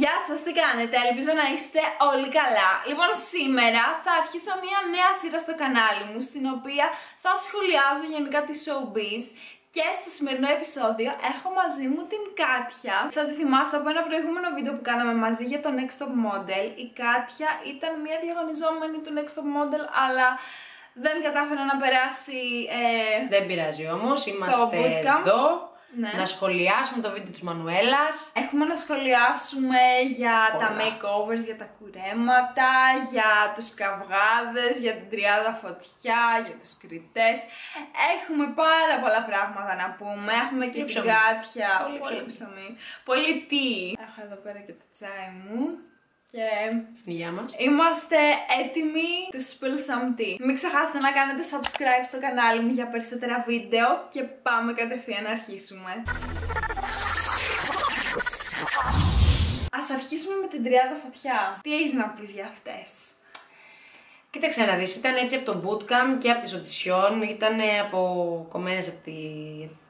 Γεια σας, τι κάνετε, ελπίζω να είστε όλοι καλά. Λοιπόν, σήμερα θα αρχίσω μια νέα σειρά στο κανάλι μου, στην οποία θα σχολιάζω γενικά τη showbiz και στο σημερινό επεισόδιο έχω μαζί μου την Κάτια. Θα τη θυμάστε από ένα προηγούμενο βίντεο που κάναμε μαζί για το Next Top Model. Η Κάτια ήταν μια διαγωνιζόμενη του Next Top Model, αλλά δεν κατάφερε να περάσει. Ε, Δεν πειράζει όμως, είμαστε bootcamp. εδώ Ναι. να σχολιάσουμε το βίντεο της Μανουέλας. Έχουμε να σχολιάσουμε για τα Πολλά. makeovers, για τα κουρέματα, για τους καυγάδες, για την τριάδα φωτιά, για τους κριτές. Έχουμε πάρα πολλά πράγματα να πούμε. Έχουμε και Πολύ την ψωμί. γάτια. Πολύ Πολύ ψωμί. ψωμί. Πολύ τι. Έχω εδώ πέρα και το τσάι μου. Και Στην υγεία μας. είμαστε έτοιμοι to spill some tea. Μην ξεχάσετε να κάνετε subscribe στο κανάλι μου για περισσότερα βίντεο και πάμε κατευθείαν να αρχίσουμε. Ας αρχίσουμε με την τριάδα φωτιά. Τι έχεις να πεις για αυτές; Κοίταξε να δεις, ήταν έτσι από το bootcamp και από τις οντισιόν, ήταν από κομμένες από τη...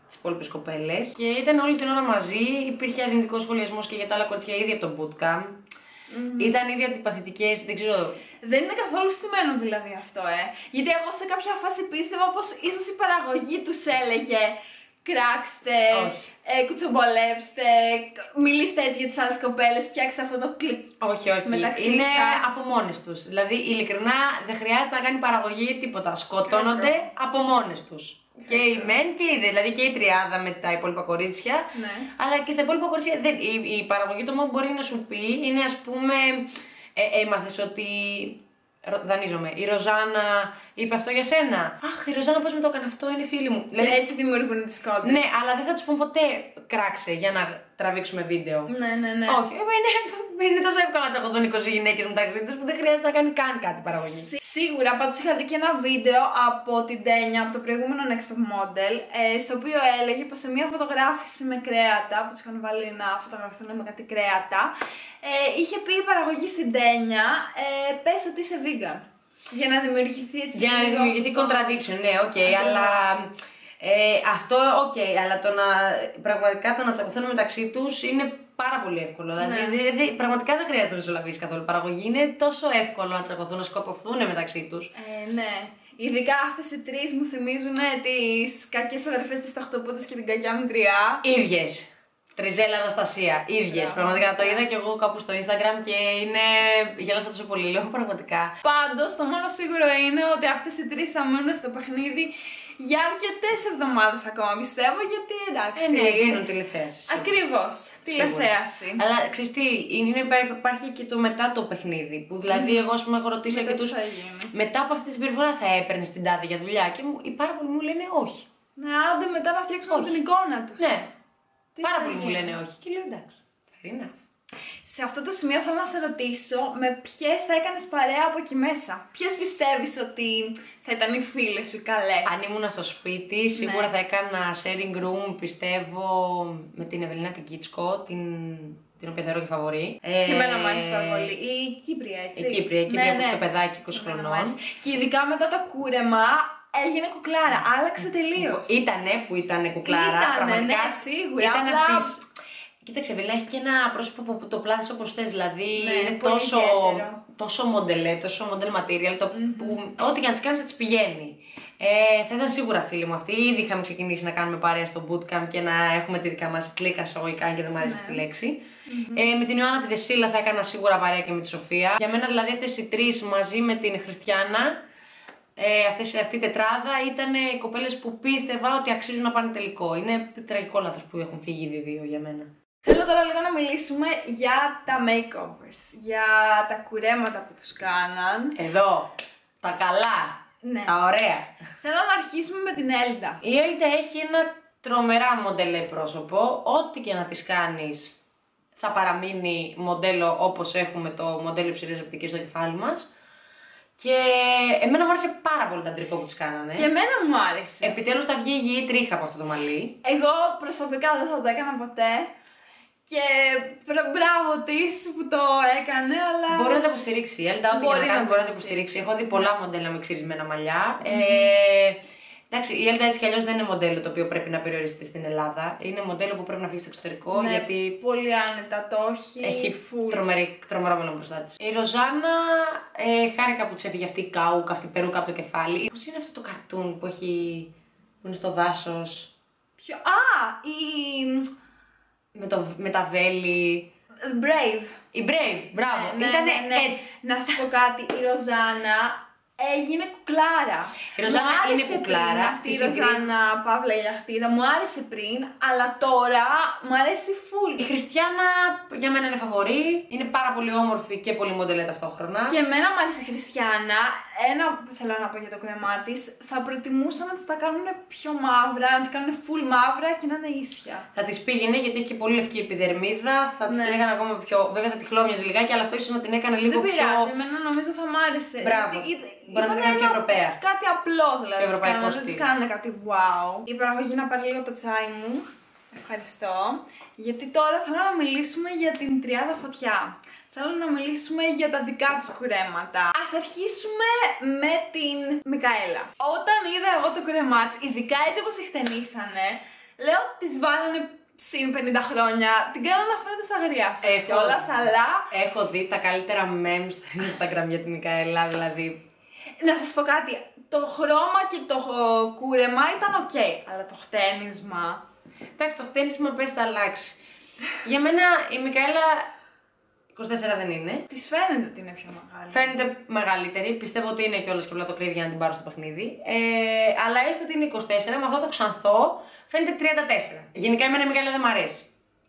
τις υπόλοιπες κοπέλες και ήταν όλη την ώρα μαζί, υπήρχε αρνητικό σχολιασμός και για τα άλλα κορίτσια ήδη από το bootcamp. Ήταν ήδη αντιπαθητικές, δεν ξέρω, Δεν είναι καθόλου στημένο δηλαδή αυτό, ε. Γιατί εγώ σε κάποια φάση πίστευα πως ίσως η παραγωγή τους έλεγε κράξτε, Όχι. ε, κουτσομπολέψτε, μιλήστε έτσι για τις άλλες κοπέλες, φτιάξτε αυτό το κλικ. όχι, όχι, Μεταξύ είναι σας. από μόνες τους. Δηλαδή, ειλικρινά, δεν χρειάζεται να κάνει παραγωγή τίποτα. Σκοτώνονται από μόνες τους. Και η μεν και η δε, δηλαδή και η τριάδα με τα υπόλοιπα κορίτσια. Ναι. Αλλά και στα υπόλοιπα κορίτσια, δεν, η, η παραγωγή το μόνο που μπορεί να σου πει είναι ας πούμε, ε, έμαθες ότι, ρο- δανείζομαι, η Ροζάνα είπε αυτό για σένα. Αχ, η Ροζάνα πώς μου το έκανε αυτό, είναι φίλη μου. Και έτσι δημιουργούν τις κόντρες. ναι, αλλά δεν θα τους πούν ποτέ κράξε για να τραβήξουμε βίντεο. Ναι, ναι, ναι. Όχι, ε, είναι, είναι τόσο εύκολο να τσακωθούν 20 γυναίκες μεταξύ τους που δεν χρειάζεται να κάνει καν κάτι παραγωγή. Σί- Σίγουρα, πάντως είχα δει και ένα βίντεο από την Τένια, από το προηγούμενο Next Top Model, ε, στο οποίο έλεγε πως σε μια φωτογράφηση με κρέατα, που τους είχαν βάλει να φωτογραφηθούν με κάτι κρέατα, ε, είχε πει η παραγωγή στην Τένια, ε, πες ότι είσαι vegan. Για να δημιουργηθεί έτσι Για να λίγο δημιουργηθεί αυτό το- contradiction, ναι, οκ, Ακριβώς. αλλά. Ε, αυτό, οκ, αλλά το να, πραγματικά το να τσακωθούν μεταξύ τους είναι πάρα πολύ εύκολο. Δηλαδή, Ναι. δε- δε- πραγματικά δεν χρειάζεται να μεσολαβήσει καθόλου παραγωγή. Είναι τόσο εύκολο να τσακωθούν, να σκοτωθούν μεταξύ τους. Ε, ναι. Ειδικά αυτές οι τρεις μου θυμίζουν ε, τις κακές αδερφές της Σταχτοπούτας και την κακιά μητριά. ίδιες. Ντριζέλα Αναστασία, ίδιες. Μπράβο. Πραγματικά το είδα και εγώ κάπου στο Instagram και είναι. Γέλασα τόσο πολύ. Λέω πραγματικά. Πάντως, το μόνο σίγουρο είναι ότι αυτές οι τρεις θα μείνουν στο παιχνίδι για αρκετές εβδομάδες ακόμα, πιστεύω, γιατί εντάξει. Ε, ναι, δίνουν τηλεθέαση. σίγουρα. Ακριβώς, τηλεθέαση. Αλλά ξέρεις τι, είναι, υπάρχει και το μετά το παιχνίδι. Που δηλαδή, εγώ ας πούμε, έχω ρωτήσει Μετά τι αρκετού. θα γίνει. Μετά από αυτή τη συμπεριφορά θα έπαιρνες την τάδε για δουλειά. Και μου, οι πάρα πολλοί μου λένε όχι. Ναι, άντε μετά να φτιάξουν Όχι. την εικόνα τους. Ναι, Τι πάρα θα πολλοί μου γίνει. λένε όχι. Και λέω εντάξει. Fair enough. Σε αυτό το σημείο θέλω να σε ρωτήσω με ποιες θα έκανες παρέα από εκεί μέσα. Ποιες πιστεύεις ότι θα ήταν οι φίλες σου οι καλές; Αν ήμουν στο σπίτι, Ναι. σίγουρα θα έκανα sharing room, πιστεύω, με την Ευελίνα την Κίτσκο, την, την οποία θεωρώ και φαβορή. Και εμένα μου άρεσε πάρα πολύ. Η Κύπρια, έτσι. Η Κύπρια, η Κύπρια που έχει το παιδάκι 20 Και εμένα χρονών. μου άρεσε. Και ειδικά μετά το κούρεμα έγινε κουκλάρα. Άλλαξε τελείως. Ήτανε που ήταν κουκλάρα. Ήτανε, πραγματικά. ναι, σίγουρα, Ήταν απλά- απ' τις- Κοίταξε, Βελά, έχει και ένα πρόσωπο που το πλάθει όπως θες. Δηλαδή Ναι, είναι πολύ τόσο, ιδιαίτερο. τόσο μοντελέ, τόσο model material, το που ό,τι και αν τη κάνεις θα τη πηγαίνει. Ε, θα ήταν σίγουρα φίλοι μου αυτοί. Ήδη είχαμε ξεκινήσει να κάνουμε παρέα στο bootcamp και να έχουμε τη δικά μας κλίκα εισαγωγικά, και δεν μου αρέσει αυτή η λέξη. Ε, με την Ιωάννα τη Δεσίλα θα έκανα σίγουρα παρέα και με τη Σοφία. Για μένα δηλαδή αυτές οι τρεις μαζί με την Χριστιανά ε, αυτές, αυτή η τετράδα ήταν οι κοπέλες που πίστευα ότι αξίζουν να πάνε τελικό. Είναι τραγικό λάθος που έχουν φύγει ήδη δύο για μένα. Θέλω τώρα λίγο να μιλήσουμε για τα makeovers, για τα κουρέματα που τους κάναν. Εδώ, τα καλά, Ναι. τα ωραία. Θέλω να αρχίσουμε με την Έλντα. Η Έλντα έχει ένα τρομερά μοντελέ πρόσωπο. Ό,τι και να της κάνεις θα παραμείνει μοντέλο όπως έχουμε το μοντέλο υψηλής οπτικής στο κεφάλι μας. Και εμένα μου άρεσε πάρα πολύ τα τρικό που τη κάνανε. Και εμένα μου άρεσε. Επιτέλους θα βγει υγιή τρίχα από αυτό το μαλλί. Εγώ προσωπικά δεν θα το έκανα ποτέ. Και μπρα- μπράβο της που το έκανε, αλλά. Μπορεί να το υποστηρίξει. Η Έλντα, ό,τι Μπορεί και να να κάνει, το μπορεί να το υποστηρίξει. υποστηρίξει. Έχω δει πολλά μοντέλα με ξυρισμένα μαλλιά. Ε, Εντάξει, η Έλτα έτσι κι αλλιώς δεν είναι μοντέλο το οποίο πρέπει να περιοριστεί στην Ελλάδα. Είναι μοντέλο που πρέπει να φύγει στο εξωτερικό Ναι, γιατί Πολύ άνετα το έχει. έχει full. τρομερή, τρομερό μέλλον μπροστά της. Η Ροζάνα, ε, χάρηκα που ξέφυγε αυτή η κάουκ, αυτή η περούκα από το κεφάλι. Πώς είναι αυτό το καρτούν που έχει. που είναι στο δάσος; Ποιο... Α, η Με, το, με τα βέλη. Brave. Η Brave, μπράβο. Ναι, Ήτανε ναι, ναι. έτσι. Να σου πω κάτι, η Ροζάνα έγινε κουκλάρα. Η Ροζάνα Μου άρεσε είναι κουκλάρα, Πριν αυτή τη η Ροζάνα Παύλα Ηλιαχτίδα μου άρεσε πριν, αλλά τώρα μου αρέσει full. Η Χριστιανά για μένα είναι φαβορή. Είναι πάρα πολύ όμορφη και πολύ μοντελέ ταυτόχρονα. Και εμένα μου άρεσε η Χριστιανά. Ένα που θέλω να πω για το κρεμά της, θα προτιμούσα να της τα κάνουν πιο μαύρα, να τι κάνουν full μαύρα και να είναι ίσια. Θα της πήγαινε γιατί έχει και πολύ λευκή επιδερμίδα. Θα της Ναι. την έκανε ακόμα πιο. Βέβαια θα τη χλώμιαζε λιγάκι, αλλά αυτό ίσως να την έκανε λίγο Δεν πιο. πειράζει, εμένα νομίζω θα μ' άρεσε. Μπράβο. Γιατί ήταν- Μπορεί να την ήταν κάνει πιο ένα- Ευρωπαία. Κάτι απλό δηλαδή. Πιο τις ευρωπαϊκό κάνανε, Δεν στυλ. τη κάνανε κάτι wow. Η παραγωγή να πάρει λίγο το τσάι μου. Ευχαριστώ. Γιατί τώρα θέλω να μιλήσουμε για την τριάδα φωτιά. Θέλω να μιλήσουμε για τα δικά τους κουρέματα. Ας αρχίσουμε με την Μικαέλα. Όταν είδα εγώ το κούρεμά της, ειδικά έτσι όπως τη χτενίσανε, λέω τις βάλανε συν 50 χρόνια, την κάνανε να φαίνεται σαν γριά Έχω- κιόλας, αλλά Έχω δει τα καλύτερα memes στο Instagram για τη Μικαέλα, δηλαδή. Να σας πω κάτι, το χρώμα και το χ- κούρεμα ήταν οκ, αλλά το χτένισμα... Εντάξει, το χτένισμα πες θα αλλάξει. για μένα η Μικαέλα 24 δεν είναι. Της φαίνεται ότι είναι πιο μεγάλη. Φαίνεται μεγαλύτερη. Πιστεύω ότι είναι κιόλας και απλά το κρύβει για να την πάρω στο παιχνίδι. Ε, αλλά έστω ότι είναι 24, με αυτό το ξανθό φαίνεται 34. Γενικά εμένα η Μικαέλα δεν μ' αρέσει.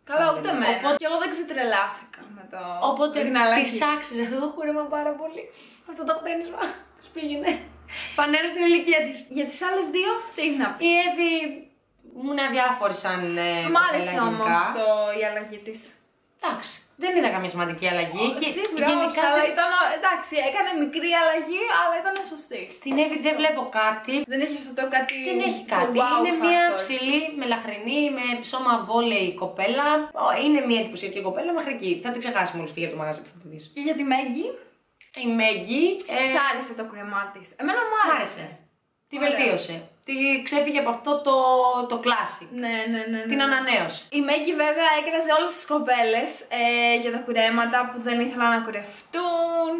Καλά, Σαν ούτε μοντέλο. εμένα. Οπότε, Και εγώ δεν ξετρελάθηκα με το. οπότε με την αλλαγή. τη άξιζες αυτό το κούρεμα πάρα πολύ. Αυτό το χτένισμα. Τη πήγαινε. Πανέρα στην ηλικία της. Για τις άλλες δύο, τι έχεις να πεις; Η Εύη μου είναι αδιάφορη σαν. Ε, Μ' άρεσε κοπέλα όμως γενικά. η αλλαγή της. Εντάξει. Δεν είδα καμία σημαντική αλλαγή. και Σίγουρα γενικά όχι, αλλά δεν- ήταν. Εντάξει, έκανε μικρή αλλαγή, αλλά ήταν σωστή. Στην Εύη δεν βλέπω κάτι Δεν έχει αυτό το κάτι. Δεν έχει το κάτι. wow είναι μια factor. ψηλή, μελαχρινή, με ψώμα βόλεϊ κοπέλα. Ω, Είναι μια εντυπωσιακή κοπέλα μέχρι εκεί. Θα την ξεχάσει μόλις φύγει από το μαγαζί που θα τη δεις. Και για τη Μέγκη, Η Μέγκη. Ε, σ' άρεσε το κρεμά της. Εμένα μου μ' άρεσε. άρεσε. Τη Ωραία. βελτίωσε. Τη ξέφυγε από αυτό το, το classic. Ναι, ναι, ναι. ναι. Την ανανέωσε. Η Μέγκη βέβαια έκραζε όλες τις κοπέλες ε, για τα κουρέματα που δεν ήθελαν να κουρευτούν.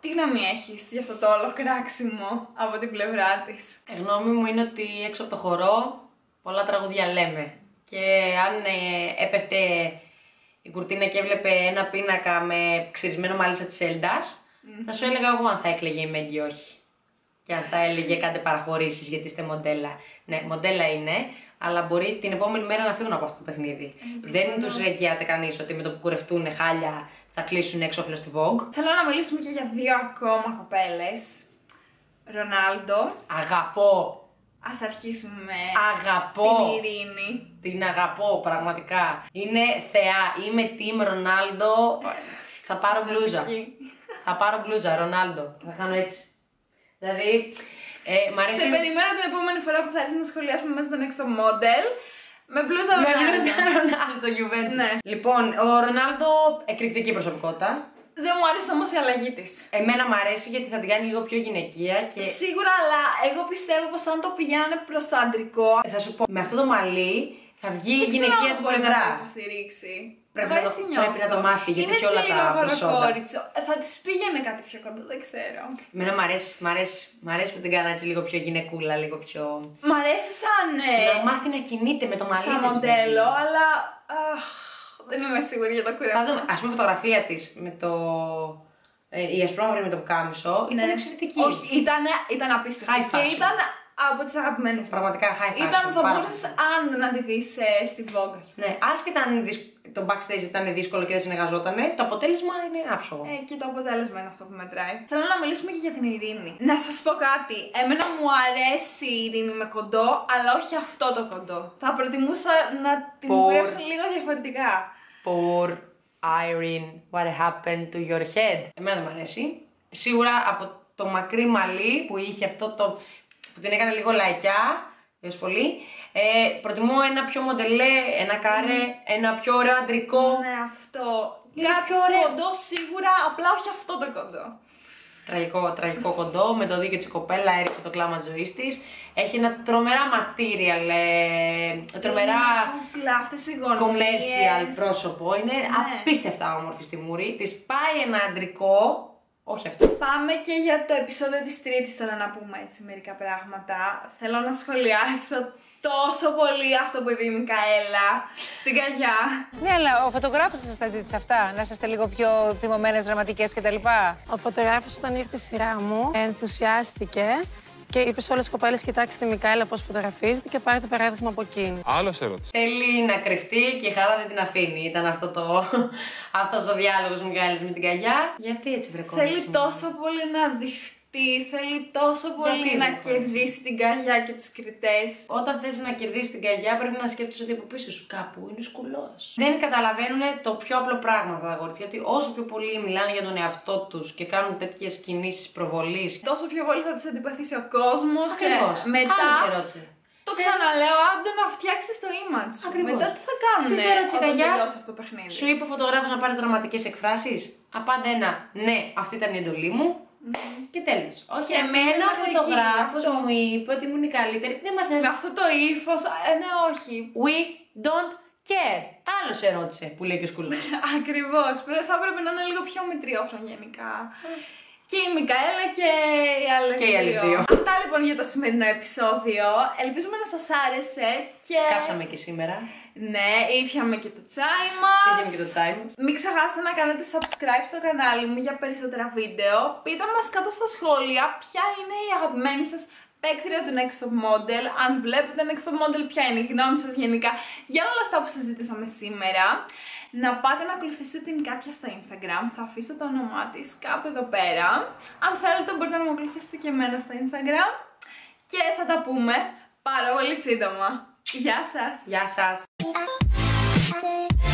Τι γνώμη έχεις για αυτό το όλο κράξιμο από την πλευρά της; Η γνώμη μου είναι ότι έξω από το χορό πολλά τραγούδια λέμε. Και αν ε, έπεφτε η κουρτίνα και έβλεπε ένα πίνακα με ξυρισμένο μάλιστα της Έλντας, θα σου έλεγα εγώ αν θα έκλαιγε η Μέγκη ή όχι. Και αν θα έλεγε κάντε παραχωρήσεις γιατί είστε μοντέλα. Ναι, μοντέλα είναι, αλλά μπορεί την επόμενη μέρα να φύγουν από αυτό το παιχνίδι. Δεν τους εγγυάται κανείς ότι με το που κουρευτούν χάλια θα κλείσουν εξώφυλλο στη Vogue. Θέλω να μιλήσουμε και για δύο ακόμα κοπέλες. Ρονάλντο. Αγαπώ, Ας αρχίσουμε με αγαπώ. την Ειρήνη. Την αγαπώ πραγματικά. Είναι θεά. Είμαι team Ρονάλντο. Θα πάρω μπλούζα. Εκεί. Θα πάρω μπλούζα, Ρονάλντο. Θα κάνω έτσι. Δηλαδή, ε, μ' αρέσει. Σε περιμένω την επόμενη φορά που θα έρθεις να σχολιάσουμε μέσα στο Next Model με μπλούζα Με Ρονάλντο. μπλούζα Ρονάλντο, Juventus. Ναι. Λοιπόν, ο Ρονάλντο εκρηκτική προσωπικότητα. Δεν μου άρεσε όμως η αλλαγή της. Εμένα μου αρέσει γιατί θα την κάνει λίγο πιο γυναικεία και Σίγουρα, αλλά εγώ πιστεύω πως αν το πηγαίνανε προς το αντρικό, θα σου πω, με αυτό το μαλί θα βγει η δεν ξέρω γυναικεία αν της μπορεί να πλευρά. το υποστηρίξει. Πρέπει Εγώ να το- έτσι πρέπει νιώθω. να το μάθει, γιατί Είναι έχει έτσι όλα λίγο τα προσόντα. χωροκόριτσο. Ε, Θα της πήγαινε κάτι πιο κοντά, δεν ξέρω. Εμένα μου αρέσει, μ' αρέσει, μ' αρέσει που την κάνω έτσι λίγο πιο γυναικούλα, λίγο πιο. Μ' αρέσει σαν, ε, να μάθει να κινείται με το μαλλί σαν της, μοντέλο, παιδί. αλλά αχ, δεν είμαι σίγουρη για το Θα κουρέμα. δούμε, ας πούμε, φωτογραφία της με το. Ε, η ασπρόμαυρη με το πουκάμισο ήταν Ναι. εξαιρετική. Όχι, ήταν, ήταν απίστευτο. High και fashion. ήταν από τις αγαπημένες μου. Πραγματικά high fashion. Ήταν, θα πάρα μπορούσες πολύ. αν να τη δεις στη Vogue, ας πούμε. Ναι, άσχετα αν δυσ- το backstage ήταν δύσκολο και δεν συνεργαζόταν, το αποτέλεσμα είναι άψογο. Ε, και το αποτέλεσμα είναι αυτό που μετράει. Θέλω να μιλήσουμε και για την Ειρήνη. Να σας πω κάτι. Εμένα μου αρέσει η Ειρήνη με κοντό, αλλά όχι αυτό το κοντό. Θα προτιμούσα να την Por- κουρέψουν λίγο διαφορετικά. Poor Irene, what happened to your head; Εμένα δεν μου αρέσει. Σίγουρα από το μακρύ μαλλί που είχε αυτό το. που την έκανε λίγο λαϊκιά, έως πολύ. Ε, προτιμώ ένα πιο μοντελέ, ένα κάρε, ένα πιο ωραίο αντρικό. Ναι, αυτό. Είναι Κάτι πιο ωραίο. κοντό σίγουρα, απλά όχι αυτό το κοντό. Τραγικό, τραγικό κοντό, με το δίκιο της κοπέλα έριξε το κλάμα ζωής της. Έχει ένα τρομερά material, ε, τρομερά Κούκλα, αυτές οι γωνίες. commercial πρόσωπο. Είναι Ναι. απίστευτα όμορφη στη μούρη. Της πάει ένα αντρικό. Όχι αυτό. Πάμε και για το επεισόδιο της τρίτης τώρα να πούμε έτσι μερικά πράγματα. Θέλω να σχολιάσω τόσο πολύ αυτό που είπε η Μικαέλα στην καγιά. Ναι, αλλά ο φωτογράφος σας τα ζήτησε αυτά. Να είσαστε λίγο πιο θυμωμένες, δραματικές κτλ. Ο φωτογράφος όταν ήρθε η σειρά μου ενθουσιάστηκε και είπε σε όλες τις κοπέλες κοιτάξτε τη Μικαέλα πώς φωτογραφίζεται και πάρετε παράδειγμα από εκείνη. Άλλος ερώτηση. Θέλει να κρυφτεί και η χαρά δεν την αφήνει. Ήταν αυτό το, αυτός ο διάλογος Μιχάλης με την καγιά. Γιατί έτσι βρεκόμαστε. Θέλει τόσο πολύ να δειχτεί, θέλει τόσο πολύ Γιατί να δεν κερδίσει την καγιά και τους κριτές. Όταν θες να κερδίσεις την καγιά, πρέπει να σκέφτεσαι ότι από πίσω σου κάπου είναι σκουλός. Δεν καταλαβαίνουν το πιο απλό πράγμα αυτά τα κορίτσια. Γιατί όσο πιο πολύ μιλάνε για τον εαυτό τους και κάνουν τέτοιες κινήσεις προβολής. Τόσο πιο πολύ θα τις αντιπαθήσει ο κόσμος και Ακριβώς. μετά... ερώτηση. Το ξαναλέω, άντε να φτιάξεις το image. σου. Ακριβώς. Μετά τι θα κάνουν Τι σε ρώτησε η όταν Καγιά; τελειώσει αυτό το παιχνίδι; Σου είπε ο φωτογράφος να πάρεις δραματικές εκφράσεις; Απάντα ένα ναι, αυτή ήταν η εντολή μου. Και τέλος. Όχι, Και εμένα ο μέχρι εκεί, φωτογράφος αυτό. μου είπε ότι ήμουν η καλύτερη. Δεν μας Με νοιάζει. αυτό το ύφος, ε, ναι, όχι. We don't care. Άλλος σε ρώτησε που λέει και ο σκουλός. Ακριβώς. Θα έπρεπε να είναι λίγο πιο μετριόφρον γενικά. Και η Μικαέλα και οι άλλες Και οι άλλες δύο. Αυτά λοιπόν για το σημερινό επεισόδιο. Ελπίζουμε να σας άρεσε. Και... Σκάψαμε και σήμερα. Ναι, ήπιαμε και το τσάι μας. Πήγαμε και το τσάι μας. Μην ξεχάσετε να κάνετε subscribe στο κανάλι μου για περισσότερα βίντεο. Πείτε μας κάτω στα σχόλια ποια είναι η αγαπημένη σας παίκτρια του Next Top Model. Αν βλέπετε Next Top Model, ποια είναι η γνώμη σας γενικά για όλα αυτά που συζήτησαμε σήμερα. Να πάτε να ακολουθήσετε την Κάτια στο Instagram. Θα αφήσω το όνομά της κάπου εδώ πέρα. Αν θέλετε μπορείτε να με ακολουθήσετε και εμένα στο Instagram. Και θα τα πούμε πάρα πολύ σύντομα. Γεια σας! Γεια σας. Thank you.